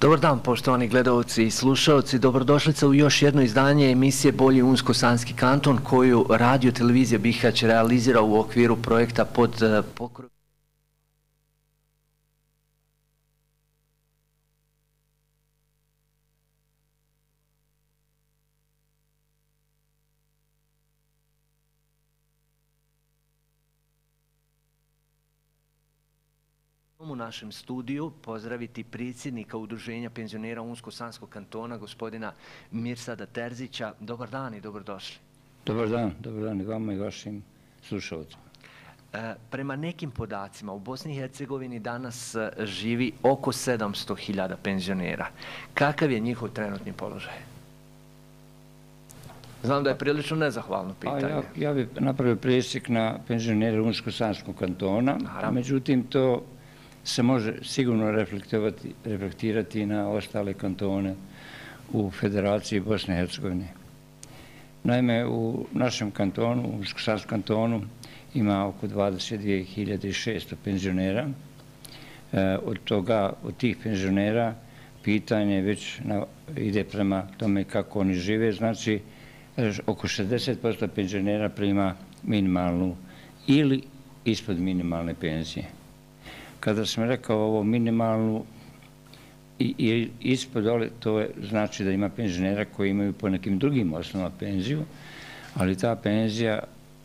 Dobar dan, poštovani gledalci i slušalci. Dobrodošlice u još jedno izdanje emisije Bolji Unsko-Sanski kanton koju radio televizija Bihać realizira u okviru projekta pod eh, pokrovom. u našem studiju pozdraviti predsjednika Udruženja penzionera Unsko-Sanskog kantona, gospodina Mirsada Terzića. Dobar dan i dobrodošli. Dobar dan, dobar dan i vama i vašim slušalcima. E, prema nekim podacima, u Bosni i Hercegovini danas e, živi oko 700.000 penzionera. Kakav je njihov trenutni položaj? Znam da je prilično nezahvalno pitanje. Ja, ja bih napravio presjek na penzionere Unsko-Sanskog kantona, međutim to se može sigurno reflektirati na ostale kantone u Federaciji Bosne i Hercegovine. Naime, u našem kantonu, u Skosarskom kantonu, ima oko 22.600 penzionera. E, od toga, od tih penzionera, pitanje već ide prema tome kako oni žive. Znači, oko 60% penzionera prima minimalnu ili ispod minimalne penzije kada sam rekao ovo minimalnu i ispod dole, to je znači da ima penzionera koji imaju po nekim drugim osnovama penziju, ali ta penzija,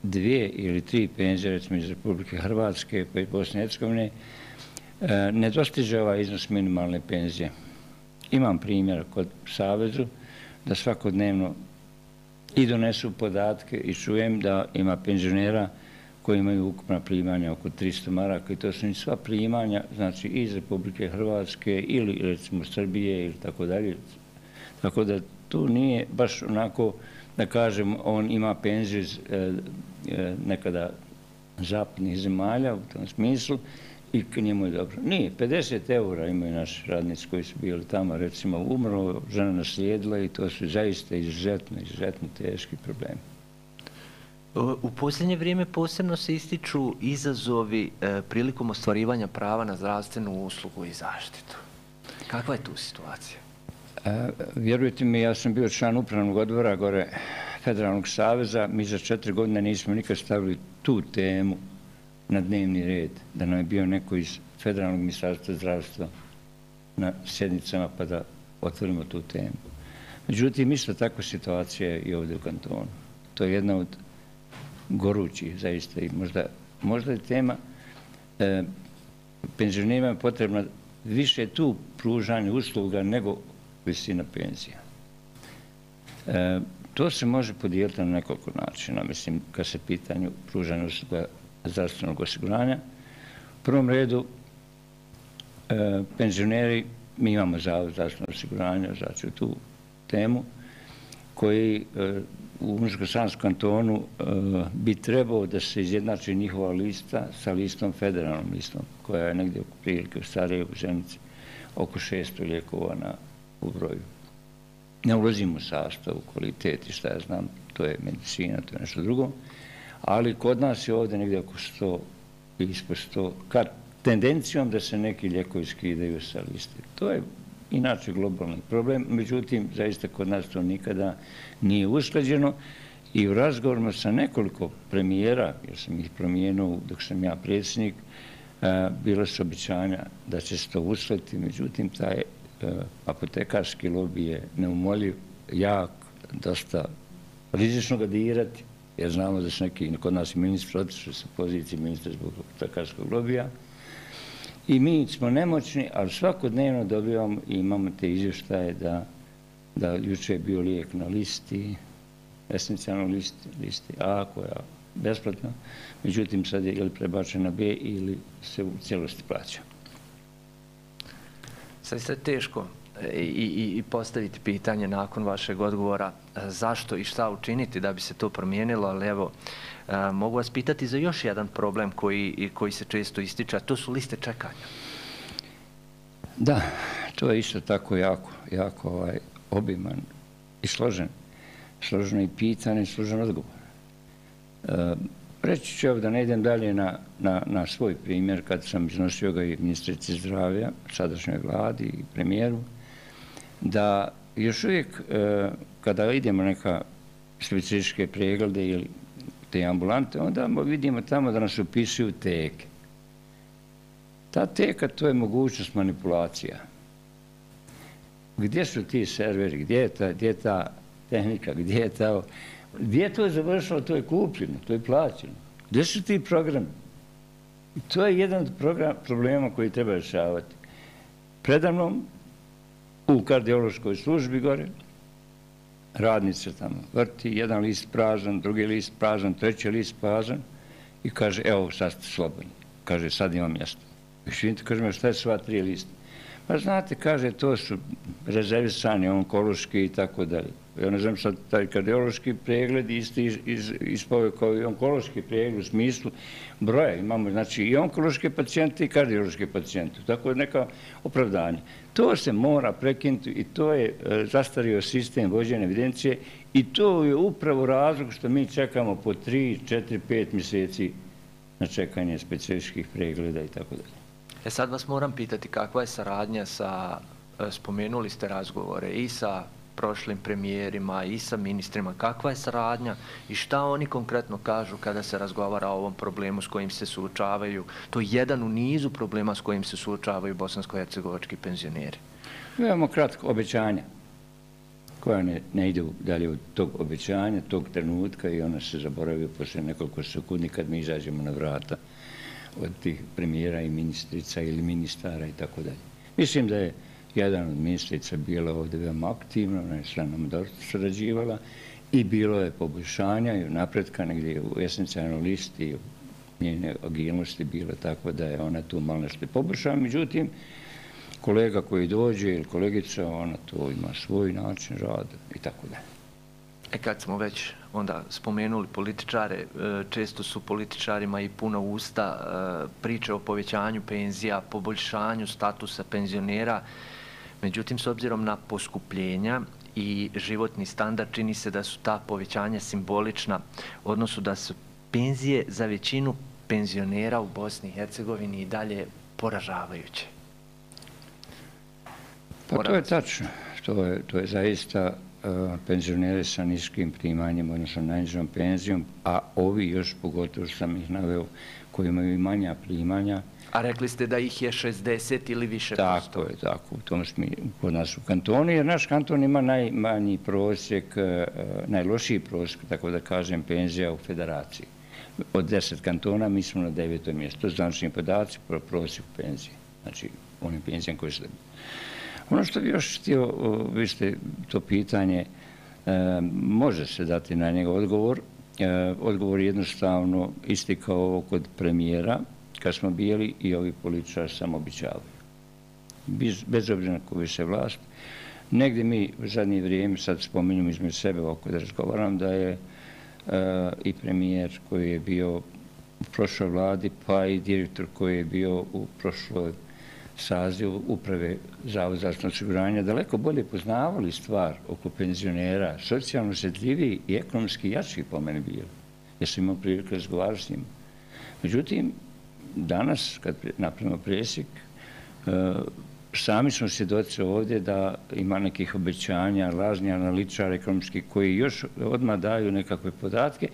dvije ili tri penzije, recimo iz Republike Hrvatske, pa i Bosne i Hercegovine, e, ne dostiže ovaj iznos minimalne penzije. Imam primjer kod Savezu da svakodnevno i donesu podatke i čujem da ima penzionera koji imaju ukupna primanja oko 300 maraka i to su im sva primanja, znači iz Republike Hrvatske ili recimo Srbije ili tako dalje. Tako da tu nije baš onako da kažem on ima penziju iz e, e, nekada zapadnih zemalja u tom smislu i k njemu je dobro. Nije, 50 eura imaju naši radnici koji su bili tamo, recimo umro, žena naslijedila i to su zaista izuzetno, izuzetno teški problemi. U posljednje vrijeme posebno se ističu izazovi e, prilikom ostvarivanja prava na zdravstvenu uslugu i zaštitu. Kakva je tu situacija? E, vjerujte mi, ja sam bio član upravnog odbora gore Federalnog saveza. Mi za četiri godine nismo nikad stavili tu temu na dnevni red, da nam je bio neko iz Federalnog ministarstva zdravstva na sjednicama pa da otvorimo tu temu. Međutim, isto takva situacija je i ovdje u kantonu. To je jedna od gorući, zaista. I možda, možda je tema e, penzionima je potrebna više tu pružanje usluga nego visina penzija. E, to se može podijeliti na nekoliko načina, mislim, kad se pitanju pružanja usluga zdravstvenog osiguranja. U prvom redu, e, penzioneri, mi imamo zavod zdravstvenog osiguranja, znači tu temu, koji e, u Muško-Sanskom kantonu e, bi trebao da se izjednači njihova lista sa listom, federalnom listom, koja je negdje oko prilike u Sarajevu, Ženici, oko 600 lijekova na, u broju. Ne ulazimo u sastav, u kvaliteti, šta ja znam, to je medicina, to je nešto drugo, ali kod nas je ovdje negdje oko 100 ispod 100, kad tendencijom da se neki lijekovi skidaju sa liste. To je inače globalni problem, međutim, zaista kod nas to nikada nije usklađeno i u razgovorima sa nekoliko premijera, jer sam ih promijenuo dok sam ja predsjednik, e, bilo su običanja da će se to uskladiti, međutim, taj e, apotekarski lobby je neumoljiv, jak, dosta rizično ga dirati, jer znamo da su neki kod nas i ministri otišli sa pozicije ministra zbog apotekarskog lobija, I mi smo nemoćni, ali svakodnevno dobivamo i imamo te izvještaje da, da juče je bio lijek na listi, esencijalnoj listi, listi A koja je besplatna, međutim sad je ili prebačena B ili se u cijelosti plaća. Sad je teško i, i, i postaviti pitanje nakon vašeg odgovora e, zašto i šta učiniti da bi se to promijenilo, ali evo, e, Mogu vas pitati za još jedan problem koji, koji se često ističe, a to su liste čekanja. Da, to je isto tako jako, jako ovaj, obiman i složen. Složeno i pitanje i složen odgovor. E, reći ću da ne idem dalje na, na, na svoj primjer kad sam iznosio ga i ministrici zdravlja, sadašnjoj vladi i premijeru da još uvijek e, kada idemo neka specifičke preglede ili te ambulante, onda vidimo tamo da nas upisuju teke. Ta teka, to je mogućnost manipulacija. Gdje su ti serveri, gdje je ta, gdje je ta tehnika, gdje je ta... Gdje je to završilo, to je kupljeno, to je plaćeno. Gdje su ti programi? I to je jedan od problema koji treba rješavati. Predavnom, u kardiološkoj službi gore, radnice tamo vrti, jedan list pražan, drugi list pražan, treći list pražan i kaže, evo, sad ste slobodni. Kaže, sad ima mjesto. Više vidite, kaže, šta je sva tri lista? Pa znate, kaže, to su rezervisani, onkološki i tako dalje. Ja ne znam sad, taj kardiološki pregled isti ispove kao i onkološki pregled u smislu broja. Imamo, znači, i onkološke pacijente i kardiološke pacijente. Tako je neka opravdanje. To se mora prekinuti i to je e, zastario sistem vođene evidencije i to je upravo razlog što mi čekamo po 3, 4, 5 mjeseci na čekanje specifičkih pregleda i tako dalje. E sad vas moram pitati kakva je saradnja sa, e, spomenuli ste razgovore i sa prošlim premijerima i sa ministrima, kakva je saradnja i šta oni konkretno kažu kada se razgovara o ovom problemu s kojim se suočavaju. To je jedan u nizu problema s kojim se suočavaju bosansko-hercegovački penzioneri. Mi imamo kratko obećanja koja ne, ne ide dalje od tog obećanja, tog trenutka i ona se zaboravio posle nekoliko sekundi kad mi izađemo na vrata od tih premijera i ministrica ili ministara i tako dalje. Mislim da je jedan od ministrica bila ovdje veoma aktivna, ona je sa nam dosta srađivala i bilo je poboljšanja i napretka negdje u esencijalnoj listi njene agilnosti bilo tako da je ona tu malo nešto poboljšala. Međutim, kolega koji dođe ili kolegica, ona to ima svoj način rada i tako dalje. E kad smo već onda spomenuli političare, e, često su političarima i puno usta e, priče o povećanju penzija, poboljšanju statusa penzionera. Međutim, s obzirom na poskupljenja i životni standard, čini se da su ta povećanja simbolična, odnosu da su penzije za većinu penzionera u Bosni i Hercegovini i dalje poražavajuće. Pa to je tačno. To je, to je zaista e, penzionere sa niskim primanjem, odnosno najnižom penzijom, a ovi još pogotovo sam ih naveo koji imaju i manja primanja. A rekli ste da ih je 60 ili više posto? Tako je, tako. U tom smo kod nas u kantonu, jer naš kanton ima najmanji prosjek, e, e, najlošiji prosjek, tako da kažem, penzija u federaciji. Od 10 kantona mi smo na devetom mjestu. To znači podaci pro prosjek penzije. Znači, onim penzijama koje se Ono što bi još htio, vi ste to pitanje, e, može se dati na njega odgovor. Odgovor je jednostavno isti kao ovo kod premijera, kad smo bili i ovi političari samo običavaju. Bez obzira ko više vlast. Negde mi u zadnje vrijeme, sad spominjamo između sebe ovako da razgovaram, da je eh, i premijer koji je bio u prošloj vladi, pa i direktor koji je bio u prošloj sazivu uprave Zavod zdravstvenog osiguranja daleko bolje poznavali stvar oko penzionera, socijalno osjetljiviji i ekonomski jači po mene bili. Ja sam imao priliku razgovarati s njim. Međutim, danas, kad napravimo presjek, e, sami smo svjedoci ovdje da ima nekih obećanja, lažni analitičar ekonomski koji još odmah daju nekakve podatke,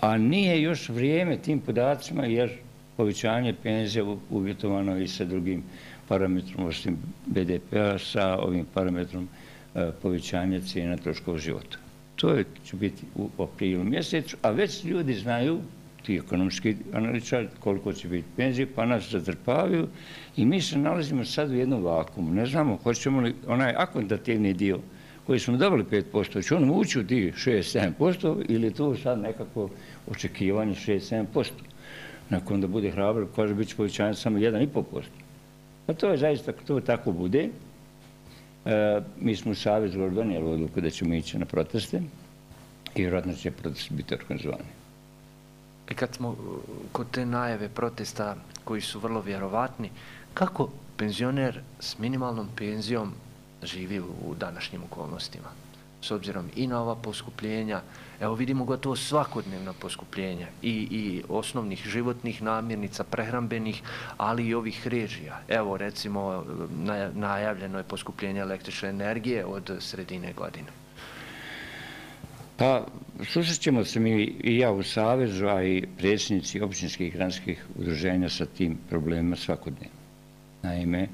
a nije još vrijeme tim podacima jer povećanje penzije uvjetovano i sa drugim parametrom osim BDP-a sa ovim parametrom e, povećanja cijena troškova života. To će biti u aprilu mjesecu, a već ljudi znaju, ti ekonomski analičar, koliko će biti penzije, pa nas zadrpavaju i mi se nalazimo sad u jednom vakumu. Ne znamo, hoćemo li onaj akontativni dio koji smo dobili 5%, će on ući u ti 6-7% ili je to sad nekako očekivanje 6-7%. Nakon da bude hrabro, kaže, bit će povećanje samo 1,5%. Pa to je zaista, to tako bude. E, mi smo u Savezu donijeli odluku da ćemo ići na proteste i vjerojatno će protest biti organizovani. I kad smo eh, kod te najave protesta koji su vrlo vjerovatni, kako penzioner s minimalnom penzijom živi u današnjim okolnostima? s obzirom i na ova poskupljenja, evo vidimo gotovo svakodnevna poskupljenja i, i osnovnih životnih namirnica, prehrambenih, ali i ovih režija. Evo recimo eh, najavljeno je poskupljenje električne energije od sredine godine. Pa, slušat ćemo se mi i ja u Savezu, a i predsjednici općinskih i granskih udruženja sa tim problemima svakodnevno. Naime,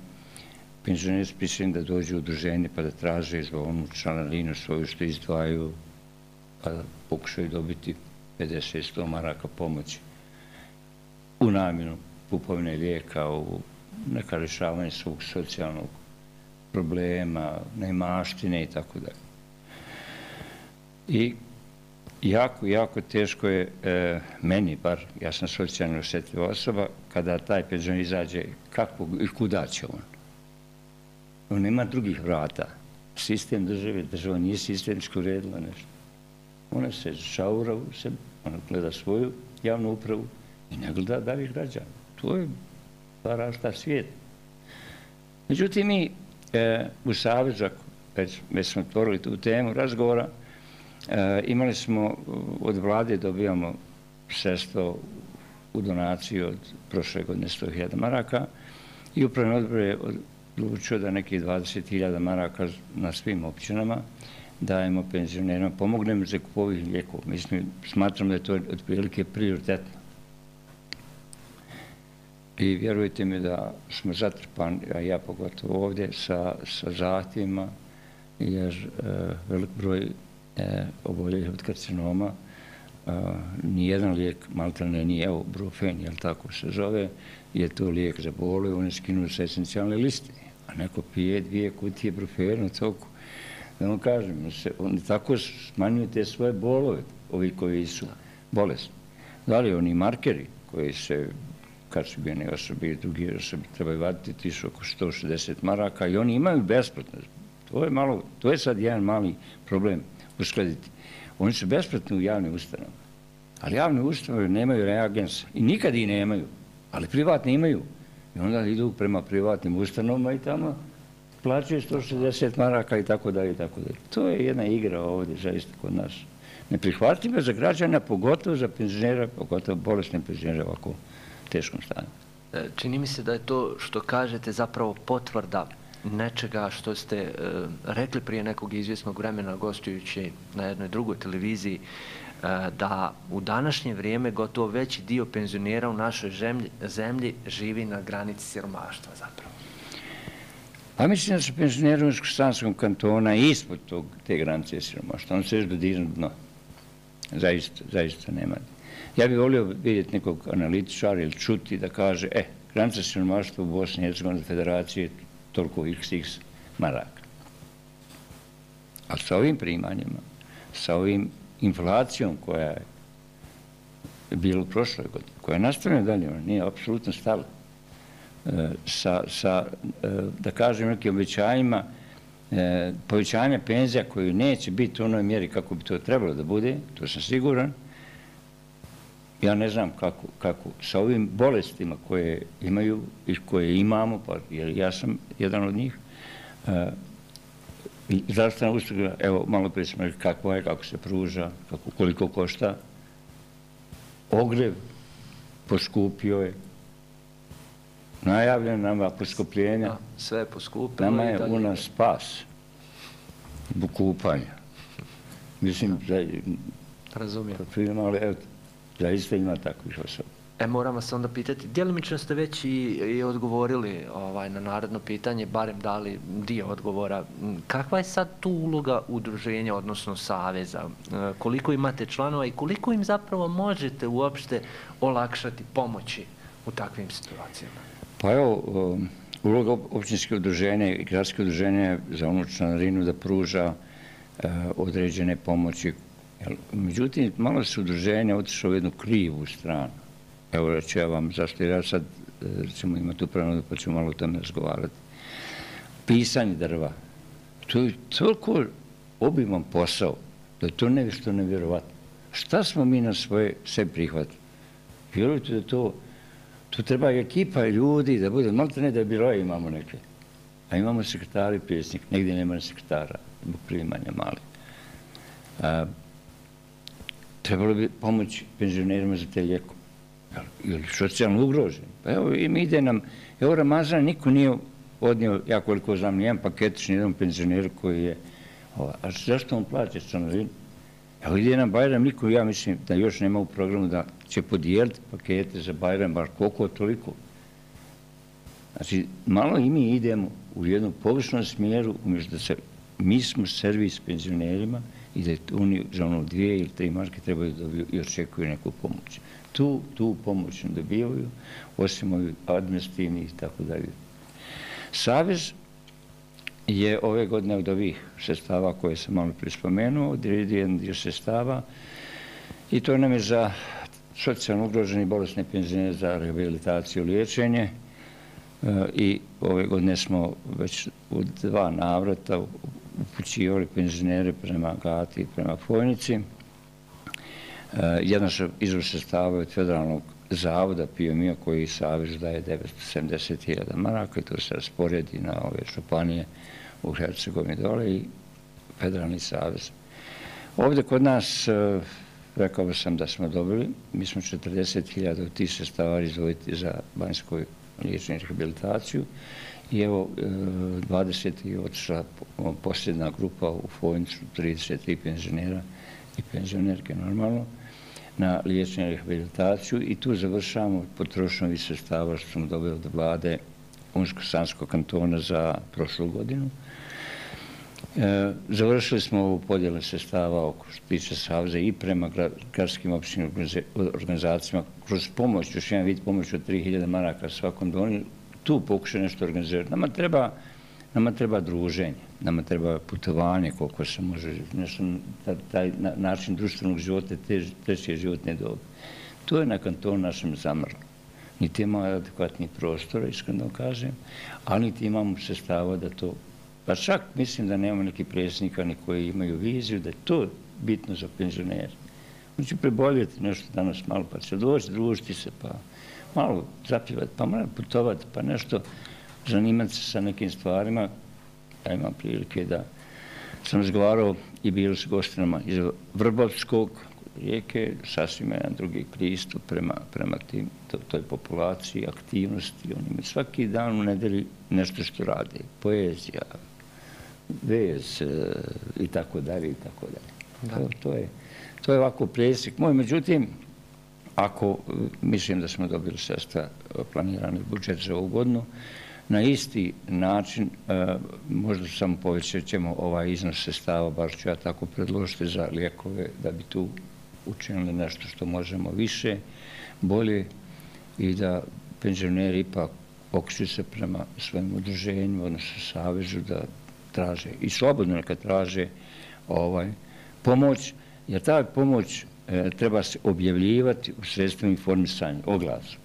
penzioneri spisujem da dođu u udruženje pa da traže iz onu članarinu svoju što izdvaju, pa da pokušaju dobiti 50-100 maraka pomoći u namjenu kupovine lijeka, u neka rješavanje svog socijalnog problema, nemaštine i tako dalje. I jako, jako teško je e, meni, bar ja sam socijalno osjetljiva osoba, kada taj penzion izađe, kako i kuda će on? On nema drugih vrata. Sistem države, država nije sistemski uredila nešto. Ona se žaura u sebi, ona gleda svoju javnu upravu i ne gleda da li građana. To je rasta svijet. Međutim, mi e, u Savezu, već, već smo otvorili tu temu razgovora, E, imali smo od vlade dobijamo sredstvo u donaciji od prošle godine 100.000 maraka i upravni odbor je odlučio da neki 20.000 maraka na svim općinama dajemo penzionerima, pomognemo za kupovih lijekov. Mislim, smatram da je to od prilike prioritetno. I vjerujte mi da smo zatrpani, a ja pogotovo ovdje, sa, sa zahtjevima, jer e, velik broj E, oboljenih od karcinoma, nijedan lijek, maltene nije, evo, brufen, jel tako se zove, je to lijek za bolu i on je skinuo sa esencijalne liste. A neko pije dvije kutije brufena, toku. Da vam kažem, oni tako smanjuju te svoje bolove, ovi koji su bolesni. Da li oni markeri koji se kad su bijene i drugi osobe trebaju vaditi tišu oko 160 maraka i oni imaju besplatno. To je malo, to je sad jedan mali problem uskladiti. Oni su besplatni u javnim ustanovama. Ali javne ustanove nemaju reagensa. I nikad i nemaju. Ali privatne imaju. I onda idu prema privatnim ustanovama i tamo plaćaju 160 maraka i tako dalje i tako dalje. To je jedna igra ovdje, zaista, kod nas. Neprihvatljiva za građana, pogotovo za penzionera, pogotovo bolesne penzionere ovako teškom stanju. E, čini mi se da je to što kažete zapravo potvrda nečega što ste e, rekli prije nekog izvjesnog vremena gostujući na jednoj drugoj televiziji e, da u današnje vrijeme gotovo veći dio penzionera u našoj zemlji, zemlji živi na granici siromaštva zapravo. Pa mislim da su penzioneri u Škostanskom kantona ispod tog, te granice siromaštva. On se još dodirno dno. Zaista, zaista nema. Ja bih volio vidjeti nekog analitičara ili čuti da kaže, eh, e, granica siromaštva u Bosni i Hercegovini federacije toliko xx maraka. Ali sa ovim primanjima, sa ovim inflacijom koja je bila u prošloj godini, koja je nastavljena dalje, ona nije apsolutno stala, e, sa, sa, e, da kažem, nekim običajima, e, povećanja penzija koju neće biti u onoj mjeri kako bi to trebalo da bude, to sam siguran, ja ne znam kako, kako sa ovim bolestima koje imaju i koje imamo, pa jer ja sam jedan od njih, uh, zdravstvena usluga, evo malo prije smo rekli kako je, kako se pruža, kako, koliko košta, ogrev poskupio je, najavljeno nama poskupljenja, sve je poskupilo. Nama je u nas spas, bukupanja. Mislim, da je... Razumijem. Ali, evo, zaista ima takvih osoba. E, moramo se onda pitati, djelimično ste već i, i odgovorili ovaj, na narodno pitanje, barem dali dio odgovora. Kakva je sad tu uloga udruženja, odnosno saveza? E, koliko imate članova i koliko im zapravo možete uopšte olakšati pomoći u takvim situacijama? Pa evo, um, uloga općinske udruženja i gradske udruženja za onu članarinu da pruža uh, određene pomoći Međutim, malo se udruženja otišao u jednu krivu stranu. Evo reći ja vam zašto, jer ja sad ćemo imati upravno pa ću malo o tome razgovarati. Pisanje drva. To je toliko obiman posao da je to nešto nevjerovatno. Šta smo mi na svoje sve prihvatili? Vjerujte da to, to treba ekipa ljudi da bude, malo ne da biroje imamo neke. A imamo sekretari i pjesnik, negdje nema sekretara, zbog primanja malih trebalo bi pomoći penzionerima za te lijeko. Ili socijalno ugroženi. Pa evo, im ide nam, evo Ramazan, niko nije odnio, ja koliko znam, nijedan paketić, nijedan penzioner koji je, a zašto on plaće stanovinu? Evo ide nam Bajram, niko, ja mislim da još nema u programu da će podijeliti pakete za Bajram, bar koliko, toliko. Znači, malo i mi idemo u jednom površnom smjeru, umjesto da se, mi smo servis penzionerima i da oni za ono dvije ili tri marke trebaju da dobiju i očekuju neku pomoć. Tu, tu pomoć ne dobijaju, osim ovih administrativnih i tako dalje. Savez je ove godine od ovih sestava koje sam malo prispomenuo, odredio jedan dio sestava i to nam je za socijalno ugroženi bolesne penzionere za rehabilitaciju i liječenje e, i ove godine smo već u dva navrata upućivali penzionere prema Gati i prema Fojnici. E, Jedna se izvor sestava od federalnog zavoda PIOMIO koji savjež daje 970.000 maraka i to se rasporedi na ove županije u Hercegovini dole i federalni savjez. Ovdje kod nas, e, rekao sam da smo dobili, mi smo 40.000 od tih sestava izvojiti za banjsku liječenju rehabilitaciju i evo 20. je odšla posljedna grupa u Fojnicu, 33 penzionera i penzionerke normalno na liječenju rehabilitaciju i tu završamo potrošnjovi sestava što smo dobili od vlade Unsko-Sanskog kantona za prošlu godinu. E, završili smo ovu podjelu sestava oko špice Savze i prema gradskim općinim organizacijama kroz pomoć, još jedan vid pomoć od 3000 maraka svakom doni, tu pokušaju nešto organizirati. Nama treba, nama treba druženje, nama treba putovanje koliko se može, nešto, taj način društvenog života, te, treće životne dobe. To je na kantonu našem zamrlo. Niti imamo adekvatni prostora, iskreno kažem, ali niti imamo sestava da to Pa čak mislim da nemamo neki predsjednika ni koji imaju viziju da je to bitno za penzionere. On će preboljeti nešto danas malo, pa će doći, družiti se, pa malo zapivati, pa malo putovati, pa nešto zanimati se sa nekim stvarima. Ja imam prilike da sam razgovarao i bili s gostinama iz Vrbovskog rijeke, sasvim jedan drugi pristup prema, prema tim, to, toj populaciji, aktivnosti. Oni imaju svaki dan u nedeli nešto što rade, poezija, vez e, i tako dalje i tako dalje. To, to, je, to je ovako presjek moj. Međutim, ako e, mislim da smo dobili sredstva e, planirani budžet za ovu godinu, na isti način e, možda samo povećat ćemo ovaj iznos sestava, baš ću ja tako predložiti za lijekove, da bi tu učinili nešto što možemo više, bolje i da penzioneri ipak pokušaju se prema svojim udruženju, odnosno savezu, da traže i slobodno neka traže ovaj pomoć, jer ta pomoć e, treba se objavljivati u sredstvu informisanja, oglasu.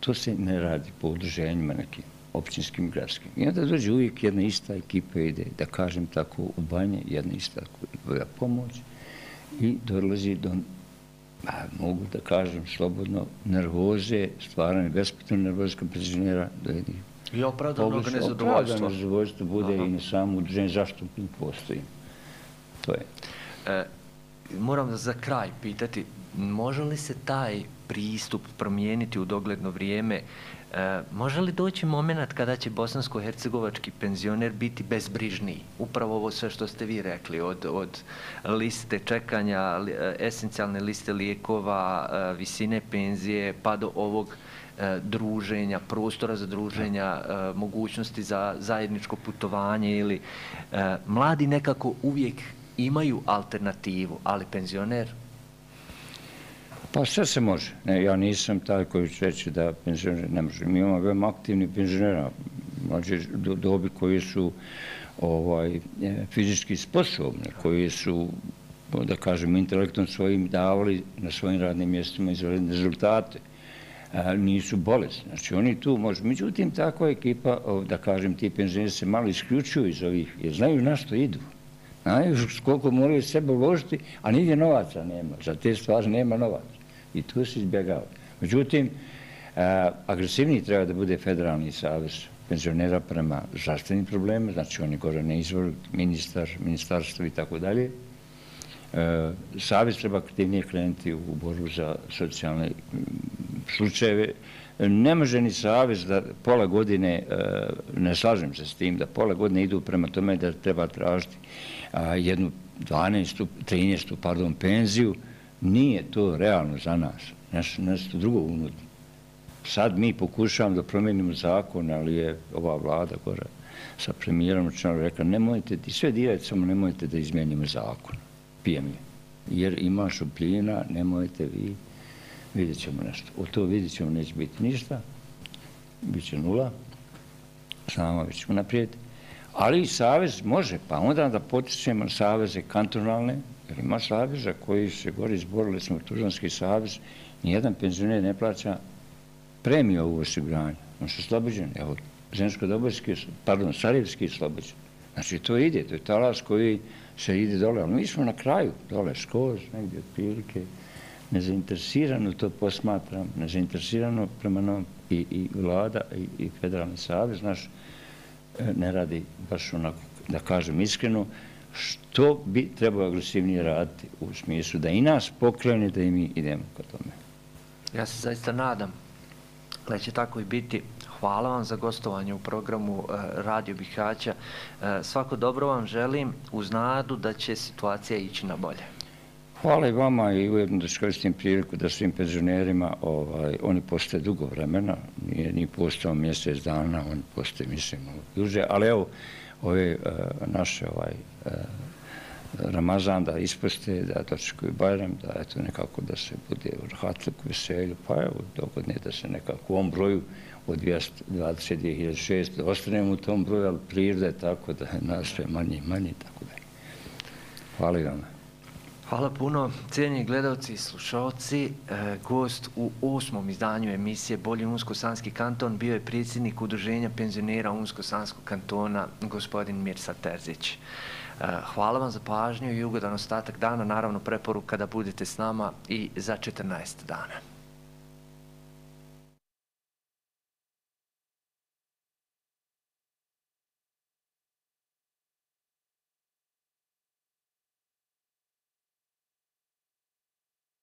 To se ne radi po udruženjima nekim općinskim i gradskim. I onda dođe uvijek jedna ista ekipa ide, da kažem tako, u banje, jedna ista koja pomoć i dolazi do, a, mogu da kažem slobodno, nervoze, stvaranje bespotno nervoze kao penzionera, do jednih I opravdanog nezadovoljstva. Opravdanog nezadovoljstva bude i na samu udruženje zašto mi postoji. To je. E, moram za kraj pitati, može li se taj pristup promijeniti u dogledno vrijeme? E, može li doći moment kada će bosansko-hercegovački penzioner biti bezbrižniji? Upravo ovo sve što ste vi rekli, od, od liste čekanja, e, esencijalne liste lijekova, e, visine penzije, pa do ovog e, druženja, prostora za druženja, mogućnosti za zajedničko putovanje ili mladi nekako uvijek imaju alternativu, ali penzioner? Pa sve se može. Ne, ja nisam taj koji će reći da penzioner ne može. Mi imamo veoma aktivni penzionera, mlađe dobi koji su ovaj, e, fizički sposobni, koji su da kažem, intelektom svojim davali na svojim radnim mjestima izvredne rezultate nisu bolesni. Znači oni tu možu. Međutim, takva ekipa, da kažem, ti penzioneri se malo isključuju iz ovih, jer znaju na što idu. Znaš koliko moraju sebe uložiti, a nigdje novaca nema. Za te stvari nema novaca. I tu se izbjegava. Međutim, e, agresivniji treba da bude federalni savjez penzionera prema zdravstvenim problemima, znači oni gore ne izvor, ministar, ministarstvo i tako dalje. E, savez Savjez treba aktivnije krenuti u borbu za socijalne slučajeve. Ne može ni Savjez da pola godine, e, ne slažem se s tim, da pola godine idu prema tome da treba tražiti jednu 12. 13. pardon, penziju. Nije to realno za nas. Nešto drugo unutno. Sad mi pokušavamo da promijenimo zakon, ali je ova vlada gore sa premijerom članom rekla nemojte, i sve dirajte, samo nemojte da izmijenimo zakon. Pijem je. Jer ima šupljina, nemojte vi, vidjet ćemo nešto. U to vidjet ćemo, neće biti ništa, bit će nula, samo već ćemo naprijed. Ali i savez može, pa onda da potičemo saveze kantonalne, jer ima saveza koji se gori izborili smo Tužanski savez, nijedan penzioner ne plaća premiju ovu osiguranju. On se slobođen, evo, žensko-dobojski, pardon, Sarajevski slobođen. Znači, to ide, to je talas koji se ide dole, ali mi smo na kraju, dole, skoz, negdje otprilike, nezainteresirano to posmatram, nezainteresirano prema nam i, i vlada i, i federalni savez naš E, ne radi baš onako, da kažem iskreno, što bi trebao agresivnije raditi u smislu da i nas pokrene da i mi idemo ka tome. Ja se zaista nadam da će tako i biti. Hvala vam za gostovanje u programu e, Radio Bihaća. E, svako dobro vam želim uz nadu da će situacija ići na bolje. Hvala i vama i ujedno da skoristim priliku da svim penzionerima, ovaj, oni postoje dugo vremena, nije ni postao mjesec dana, oni postoje, mislim, duže, ali evo, ove eh, naše ovaj, eh, Ramazan da ispuste, da dočekuju Bajram, da eto nekako da se bude u rahatliku, veselju, pa evo, dogodne da se nekako u ovom broju od 22.006 da ostanemo u tom broju, ali priroda je tako da nas sve manje i manje, tako da. Hvala i vama. Hvala puno, cijenji gledalci i slušalci. E, gost u osmom izdanju emisije Bolji Unsko-Sanski kanton bio je predsjednik udruženja penzionera Unsko-Sanskog kantona, gospodin Mirsa Terzić. E, hvala vam za pažnju i ugodan ostatak dana. Naravno, preporuka da budete s nama i za 14 dana.